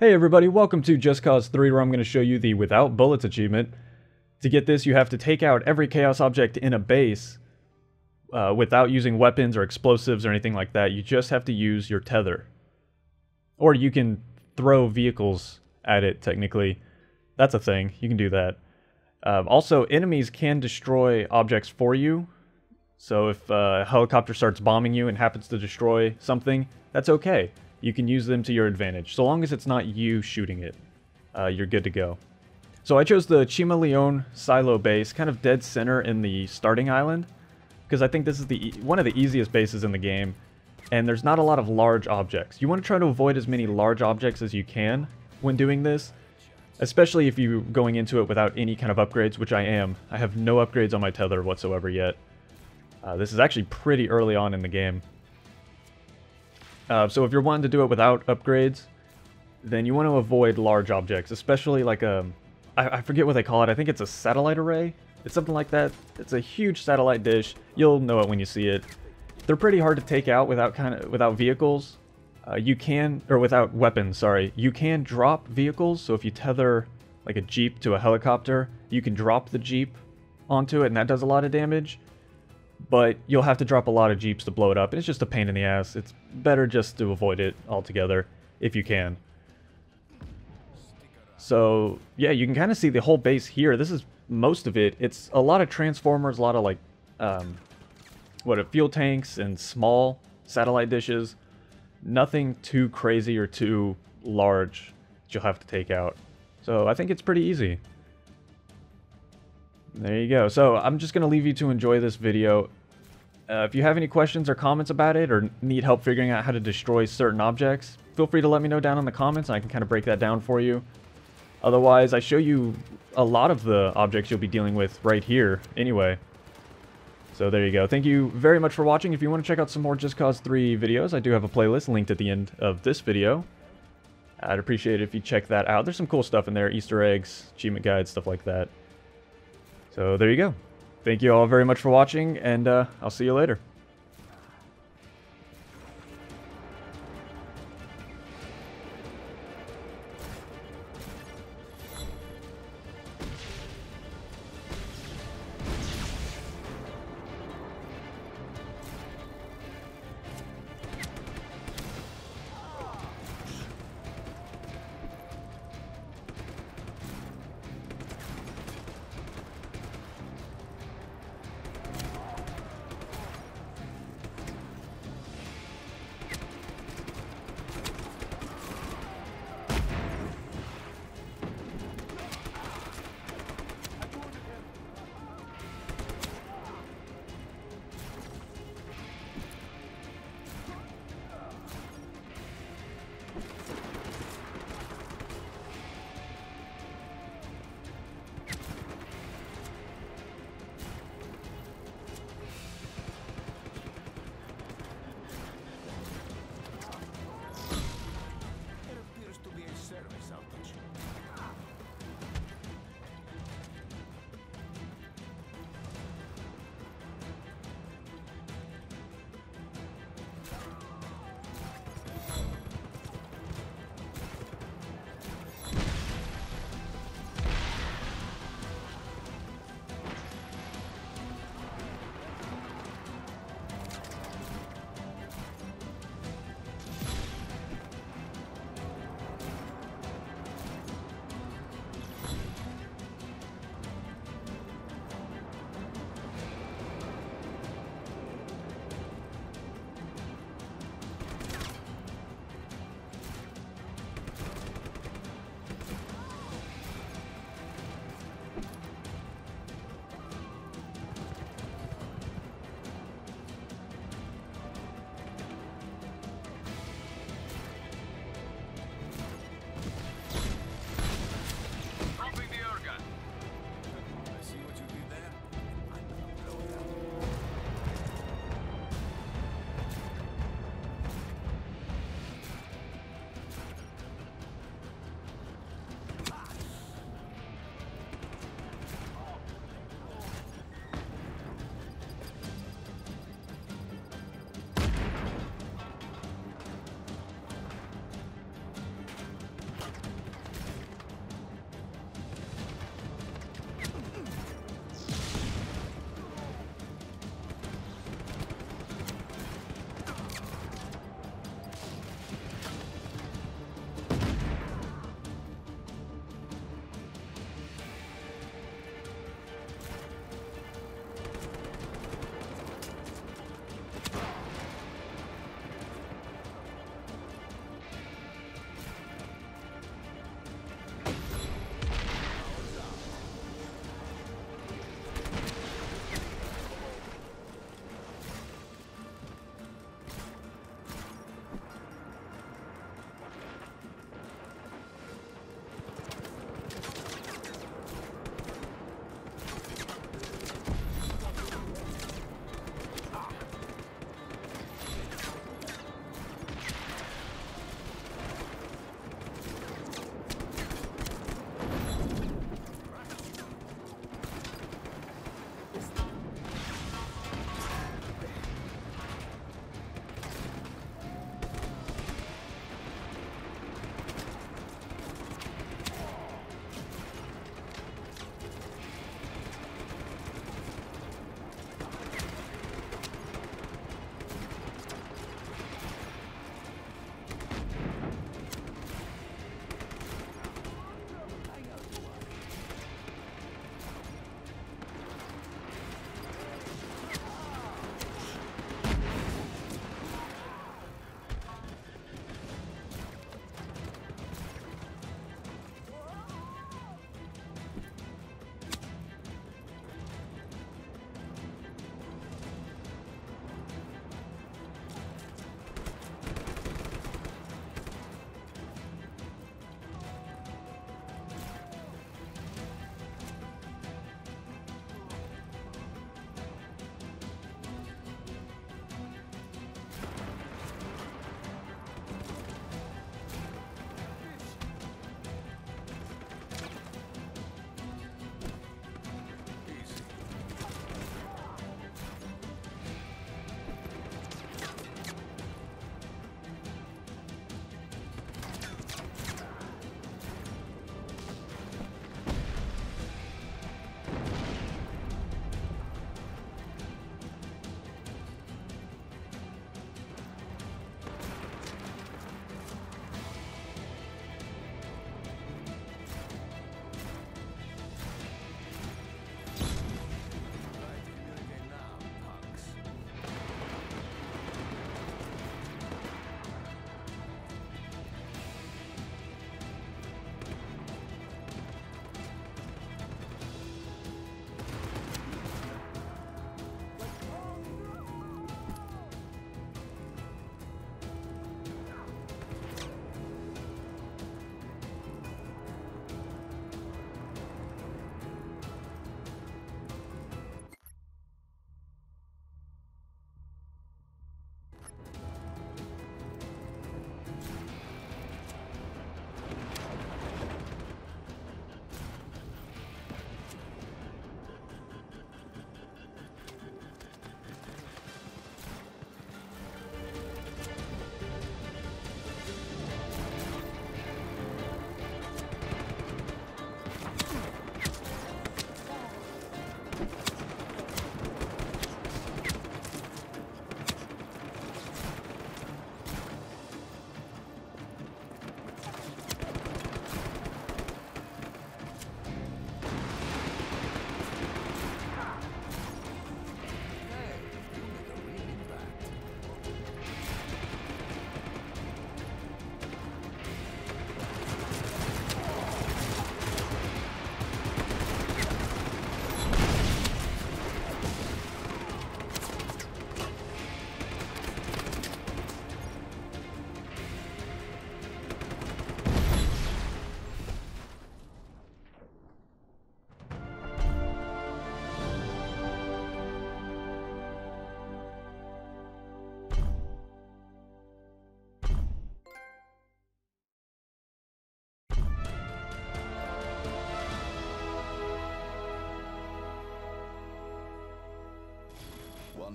Hey everybody, welcome to Just Cause 3 where I'm going to show you the Without Bullets achievement. To get this, you have to take out every Chaos object in a base uh, without using weapons or explosives or anything like that. You just have to use your tether. Or you can throw vehicles at it, technically. That's a thing, you can do that. Um, also, enemies can destroy objects for you. So if uh, a helicopter starts bombing you and happens to destroy something, that's okay you can use them to your advantage. So long as it's not you shooting it, uh, you're good to go. So I chose the Cima Leone silo base, kind of dead center in the starting island, because I think this is the one of the easiest bases in the game, and there's not a lot of large objects. You want to try to avoid as many large objects as you can when doing this, especially if you're going into it without any kind of upgrades, which I am. I have no upgrades on my tether whatsoever yet. Uh, this is actually pretty early on in the game. Uh, so if you're wanting to do it without upgrades, then you want to avoid large objects, especially like a, I, I forget what they call it, I think it's a satellite array? It's something like that. It's a huge satellite dish. You'll know it when you see it. They're pretty hard to take out without kind of without vehicles. Uh, you can, or without weapons, sorry. You can drop vehicles, so if you tether like a jeep to a helicopter, you can drop the jeep onto it, and that does a lot of damage but you'll have to drop a lot of jeeps to blow it up. and It's just a pain in the ass. It's better just to avoid it altogether if you can. So, yeah, you can kind of see the whole base here. This is most of it. It's a lot of transformers, a lot of, like, um, what, fuel tanks and small satellite dishes. Nothing too crazy or too large that you'll have to take out. So, I think it's pretty easy. There you go. So I'm just going to leave you to enjoy this video. Uh, if you have any questions or comments about it or need help figuring out how to destroy certain objects, feel free to let me know down in the comments and I can kind of break that down for you. Otherwise, I show you a lot of the objects you'll be dealing with right here anyway. So there you go. Thank you very much for watching. If you want to check out some more Just Cause 3 videos, I do have a playlist linked at the end of this video. I'd appreciate it if you check that out. There's some cool stuff in there, Easter eggs, achievement guides, stuff like that. So there you go. Thank you all very much for watching, and uh, I'll see you later.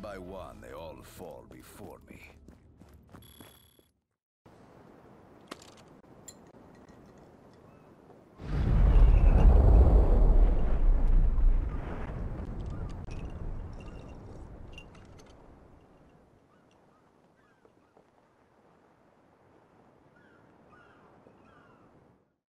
One by one, they all fall before me.